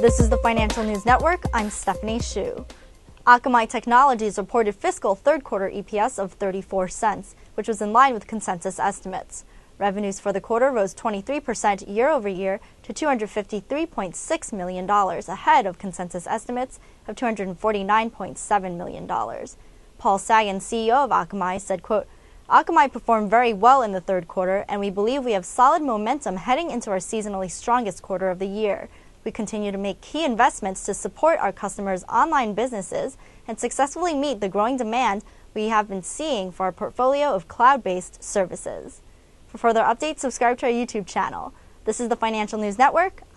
This is the Financial News Network. I'm Stephanie Shu. Akamai Technologies reported fiscal third quarter EPS of 34 cents, which was in line with consensus estimates. Revenues for the quarter rose 23% year over year to $253.6 million, ahead of consensus estimates of $249.7 million. Paul Sagan, CEO of Akamai, said, quote, Akamai performed very well in the third quarter, and we believe we have solid momentum heading into our seasonally strongest quarter of the year. We continue to make key investments to support our customers' online businesses and successfully meet the growing demand we have been seeing for our portfolio of cloud based services. For further updates, subscribe to our YouTube channel. This is the Financial News Network. I'm